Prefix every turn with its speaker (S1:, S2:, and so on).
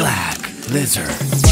S1: Black Lizard.